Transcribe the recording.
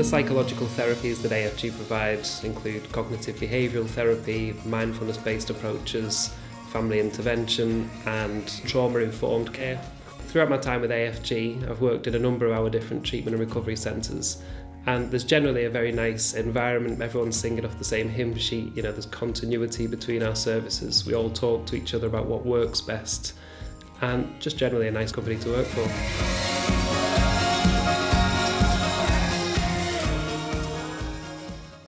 The psychological therapies that AFG provides include cognitive behavioural therapy, mindfulness based approaches, family intervention, and trauma informed care. Throughout my time with AFG, I've worked in a number of our different treatment and recovery centres. And there's generally a very nice environment. Everyone's singing off the same hymn sheet. You know, there's continuity between our services. We all talk to each other about what works best, and just generally a nice company to work for.